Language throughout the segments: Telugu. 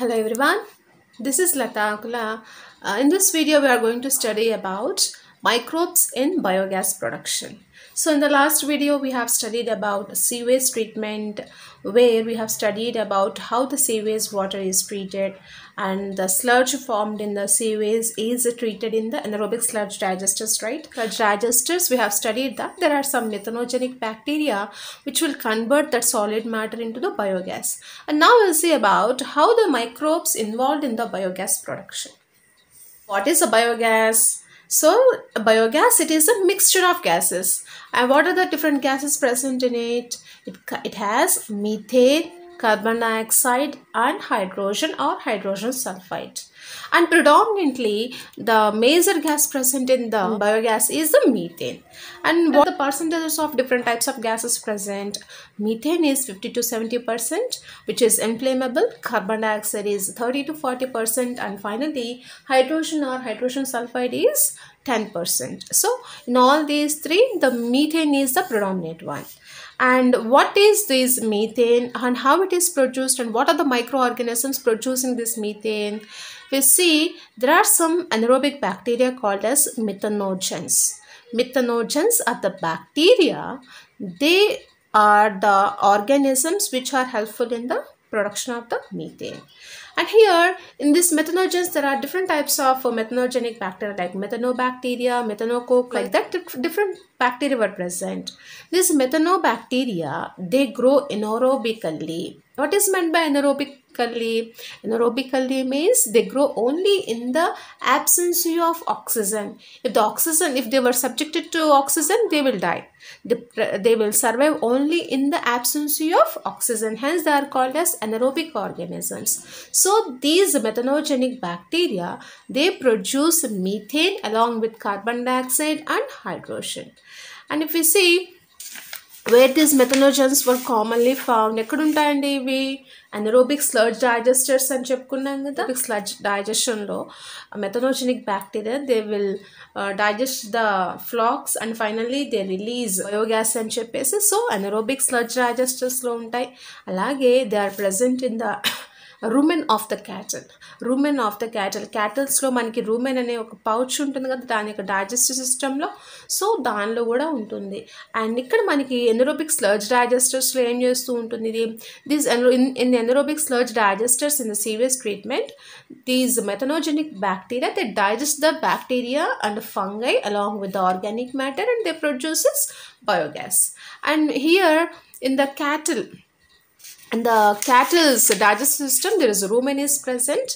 Hello everyone, this is Lata Akula. Uh, in this video, we are going to study about microbes in biogas production. So, in the last video, we have studied about sewage treatment, where we have studied about how the sewage water is treated and the sludge formed in the sewage is treated in the anaerobic sludge digesters, right? Sludge digesters, we have studied that there are some methanogenic bacteria which will convert that solid matter into the biogas. And now we'll see about how the microbes involved in the biogas production. What is a biogas? So, biogas, it is a mixture of gases. And what are the different gases present in it? It, it has methane, carbon dioxide, and hydrogen or hydrogen sulfide. And predominantly, the major gas present in the hmm. biogas is the methane. And what the percentages of different types of gases present? Methane is 50 to 70 percent, which is inflammable. Carbon dioxide is 30 to 40 percent, and finally, hydrogen or hydrogen sulfide is 10 percent. So, in all these three, the methane is the predominant one and what is this methane? And how it is produced? And what are the microorganisms producing this methane? We see there are some anaerobic bacteria called as methanogens. Methanogens are the bacteria. They are the organisms which are helpful in the production of the methane and here in this methanogens there are different types of uh, methanogenic bacteria like methanobacteria methanocoque like that different bacteria were present. These methanobacteria they grow anaerobically. What is meant by anaerobically anaerobically means they grow only in the absence of oxygen. If the oxygen if they were subjected to oxygen they will die. They, they will survive only in the absence of oxygen. Hence they are called as anaerobic organisms. So these methanogenic bacteria they produce methane along with carbon dioxide and hydrogen. And if we see where these methanogens were commonly found ఎక్కడ ఉంటాయండి ఇవి? అనరోబిక్ స్లర్జ్ డైజెస్టర్స్ అని చెప్పుకున్నాం కదా. Sludge డైజెషన్లో methanogenic bacteria they will digest the flocs and finally they release biogas అని చెప్పేసి సో అనరోబిక్ స్లర్జ్ డైజెస్టర్స్లో ఉంటాయి. అలాగే they are present in the rumen of the cattle rumen of the cattle క్యాటల్స్లో మనకి రూమెన్ అనే ఒక పౌచ్ ఉంటుంది కదా దాని యొక్క డైజెస్టివ్ సిస్టంలో సో దానిలో కూడా ఉంటుంది. అండ్ ఇక్కడ మనకి ఎనరోబిక్ స్లర్జ్ డైజెస్టర్స్లో ఏం చేస్తూ ఉంటుంది ఇది? These in in anaerobic sludge digesters in the serious treatment these methanogenic bacteria they digest the bacteria and fungi along with the organic matter and they produces biogas and here in the cattle in the cattle's digestive system there is rumen is present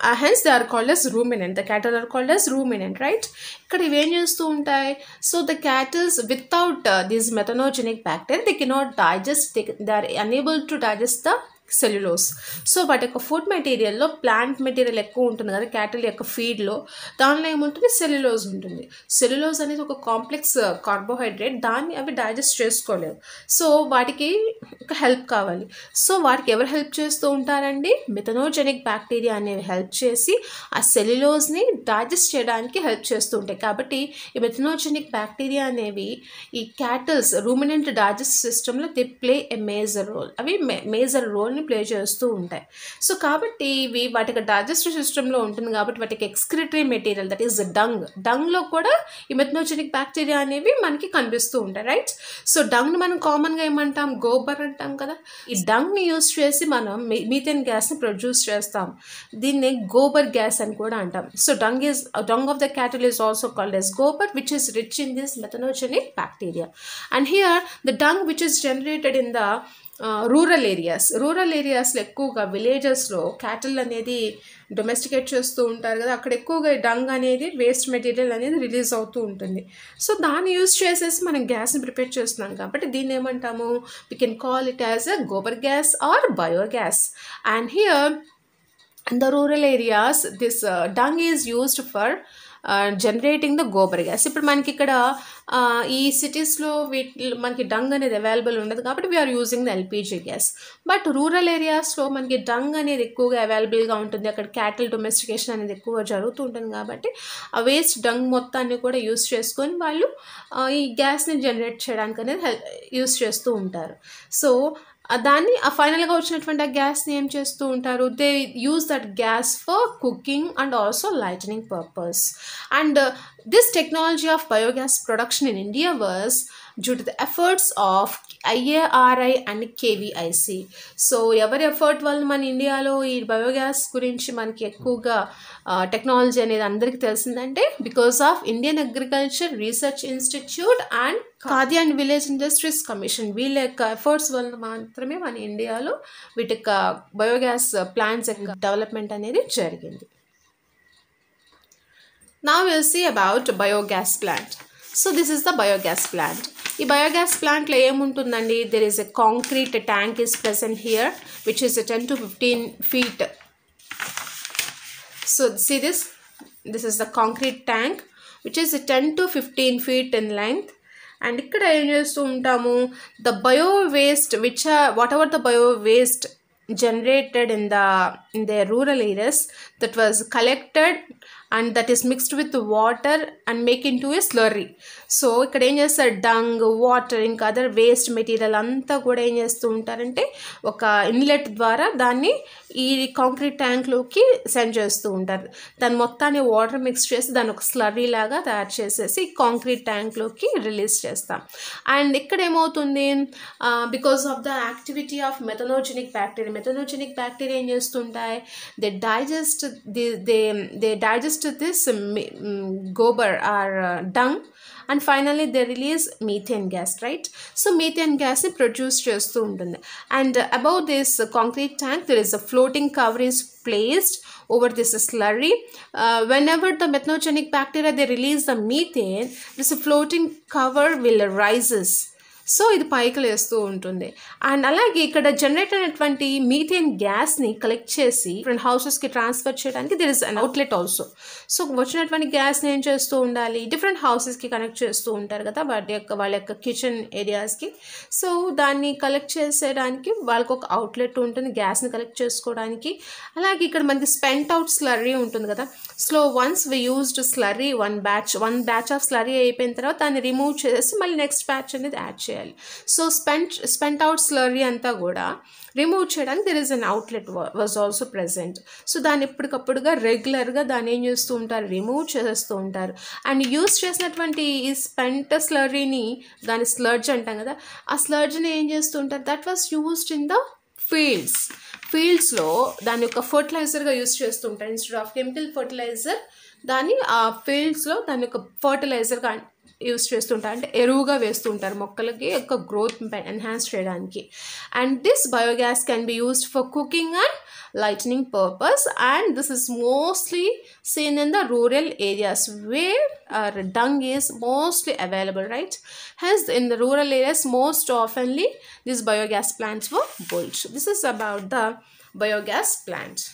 uh, hence they are called as ruminant the cattle are called as ruminant right ఇక్కడ ఇవేం చేస్తూ ఉంటాయి so the cattles without these methanogenic bacteria they cannot digest they are unable to digest the cellulose. So వాటి యొక్క ఫుడ్ మెటీరియల్లో ప్లాంట్ మెటీరియల్ ఎక్కువ ఉంటుంది కదా క్యాటిల్ యొక్క ఫీడ్లో. దానిలో ఏముంటుంది? సెల్యులోజ్ ఉంటుంది. సెల్యులోజ్ అనేది ఒక కాంప్లెక్స్ కార్బోహైడ్రేట్. దాన్ని అవి డైజెస్ట్ చేసుకోలేవు. సో వాటికి ఒక హెల్ప్ కావాలి. సో వాటికి ఎవరు హెల్ప్ చేస్తూ ఉంటారండి? మిథనోజెనిక్ బ్యాక్టీరియా అనేవి హెల్ప్ చేసి ఆ సెల్యులోజ్ని డైజెస్ట్ చేయడానికి హెల్ప్ చేస్తూ ఉంటాయి. కాబట్టి ఈ మిథనోజెనిక్ బ్యాక్టీరియా అనేవి ఈ క్యాటిల్స్ రూమినెంట్ డైజెస్ట్ సిస్టంలో they play a major role. అవి మేజర్ రోల్ని ప్లే చేస్తూ ఉంటాయి. సో కాబట్టి ఇవి వాటికి డైజెస్టివ్ సిస్టంలో ఉంటుంది కాబట్టి వాటికి excretory material that is dung డంగ్లో కూడా ఈ మెథనోజెనిక్ బ్యాక్టీరియా అనేవి మనకి కనిపిస్తూ ఉంటాయి రైట్ సో డంగ్ని మనం కామన్గా ఏమంటాం? గోబర్ అంటాం కదా. ఈ డంగ్ని యూస్ చేసి మనం మీథేన్ గ్యాస్ని ప్రొడ్యూస్ చేస్తాం. దీన్ని గోబర్ గ్యాస్ అని కూడా అంటాం. So dung is dung of the cattle is also called as gobar which is rich in this methanogenic bacteria and here the dung which is generated in the rural areas rural ఏరియాస్లో ఎక్కువగా విలేజెస్లో క్యాటిల్ అనేది డొమెస్టికేట్ చేస్తూ ఉంటారు కదా అక్కడ ఎక్కువగా డంగ్ అనేది వేస్ట్ మెటీరియల్ అనేది రిలీజ్ అవుతూ ఉంటుంది. సో దాన్ని యూజ్ చేసేసి మనం గ్యాస్ని ప్రిపేర్ చేస్తున్నాం కాబట్టి దీన్ని ఏమంటాము? We can call it as a gobar gas or biogas and here in the rural areas this uh, dung is used for generating the gobar gas ఇప్పుడు మనకి ఇక్కడ ఈ సిటీస్లో వీటి మనకి డంగ్ అనేది అవైలబుల్ ఉండదు కాబట్టి we are using the LPG gas but rural ఏరియాస్లో మనకి డంగ్ అనేది ఎక్కువగా అవైలబుల్గా ఉంటుంది. అక్కడ క్యాటిల్ డొమెస్టికేషన్ అనేది ఎక్కువ జరుగుతూ ఉంటుంది కాబట్టి ఆ వేస్ట్ డంగ్ మొత్తాన్ని కూడా యూస్ చేసుకొని వాళ్ళు ఈ గ్యాస్ని జనరేట్ చేయడానికి అనేది యూస్ చేస్తూ ఉంటారు. సో దాన్ని ఆ ఫైనల్గా వచ్చినటువంటి ఆ గ్యాస్ని ఏం చేస్తూ ఉంటారు? They use that gas for cooking and also lightning purpose and this technology of biogas production in India was due to the efforts of IARI and KVIC so ఎవరి ఎఫర్ట్ వల్ల మన ఇండియాలో ఈ బయోగ్యాస్ గురించి మనకి ఎక్కువగా టెక్నాలజీ అనేది అందరికీ తెలిసిందంటే because of Indian agriculture research institute and Khadi and village industries commission వీళ్ళ యొక్క ఎఫర్ట్స్ వల్ల మాత్రమే మన ఇండియాలో వీటి యొక్క బయోగ్యాస్ ప్లాంట్స్ uh, యొక్క డెవలప్మెంట్ అనేది జరిగింది. నా will see about biogas plant so this is the biogas plant ఈ బయోగ్యాస్ ప్లాంట్లో ఏముంటుందండి? There is a concrete tank is present here which is ten to fifteen feet so see this this is the concrete tank which is ten to fifteen feet in length and ఇక్కడ ఏం చేస్తూ ఉంటాము? The bio waste which whatever the bio waste generated in the in their rural areas that was collected and that is mixed with water and make into a slurry. So ఇక్కడ ఏం చేస్తారు? డంగ్ వాటర్ ఇంకా అదర్ వేస్ట్ మెటీరియల్ అంతా కూడా ఏం చేస్తూ ఉంటారంటే ఒక ఇన్లెట్ ద్వారా దాన్ని ఈ కాంక్రీట్ ట్యాంక్లోకి సెండ్ చేస్తూ ఉంటారు. దాని మొత్తాన్ని వాటర్ మిక్స్ చేసి దాన్ని ఒక స్లర్రీ లాగా తయారు చేసేసి కాంక్రీట్ ట్యాంక్లోకి రిలీజ్ చేస్తాం. అండ్ ఇక్కడ ఏమవుతుంది? Because of the activity of methanogenic bacteria methanogenic bacteria ఏం చేస్తుంటాయి they digest the they they digest this gobar or dung and finally they release methane gas right so methane గ్యాస్ని ప్రొడ్యూస్ చేస్తూ ఉంటుంది and about this concrete tank there is a floating cover is placed over this slurry. Uh, whenever the methanogenic bacteria they release the methane, this floating cover will rises. So ఇది పైకి లేస్తూ ఉంటుంది. అండ్ అలాగే ఇక్కడ జనరేట్ అయినటువంటి మీథేన్ గ్యాస్ని కలెక్ట్ చేసి ఫ్రెండ్ హౌసెస్కి ట్రాన్స్ఫర్ చేయడానికి there is an outlet also so వచ్చినటువంటి గ్యాస్ని ఏం చేస్తూ ఉండాలి? డిఫరెంట్ హౌసెస్కి కనెక్ట్ చేస్తూ ఉంటారు కదా వాటి యొక్క వాళ్ళ యొక్క కిచెన్ ఏరియాస్కి సో దాన్ని కలెక్ట్ చేసేయడానికి వాళ్ళకి ఒక అవుట్లెట్ ఉంటుంది గ్యాస్ని కలెక్ట్ చేసుకోవడానికి. అలాగే ఇక్కడ మనకి స్పెంట్ అవుట్ స్లర్రీ ఉంటుంది కదా so once we used slurry one batch one batch of slurry అయిపోయిన తర్వాత దాన్ని రిమూవ్ చేసి మళ్ళీ నెక్స్ట్ బ్యాచ్ అనేది యాడ్ చేయాలి. So spent spent out slurry అంతా కూడా రిమూవ్ చేయడానికి there is an outlet was also present so దాన్ని ఎప్పటికప్పుడుగా రెగ్యులర్గా దాన్ని ఏం చేస్తూ ఉంటారు? రిమూవ్ చేస్తూ ఉంటారు. అండ్ యూస్ చేసినటువంటి ఈ స్పెంట్ స్లరీని దాని స్లర్జ్ అంటాం కదా ఆ స్లర్జ్ని ఏం చేస్తూ ఉంటారు? That was used in the fields ఫీల్డ్స్లో దాని యొక్క ఫర్టిలైజర్గా యూస్ చేస్తుంటారు ఇన్స్టెడ్ ఆఫ్ కెమికల్ ఫర్టిలైజర్ దాన్ని ఆ ఫీల్డ్స్లో దాని యొక్క ఫర్టిలైజర్గా యూస్ చేస్తుంటారు అంటే ఎరువుగా వేస్తుంటారు మొక్కలకి యొక్క గ్రోత్ ఎన్హాన్స్ చేయడానికి and this biogas can be used for cooking and lightning purpose and this is mostly seen in the rural areas where uh, dung is mostly available right hence in the rural areas most oftenly these biogas plants were built this is about the biogas plant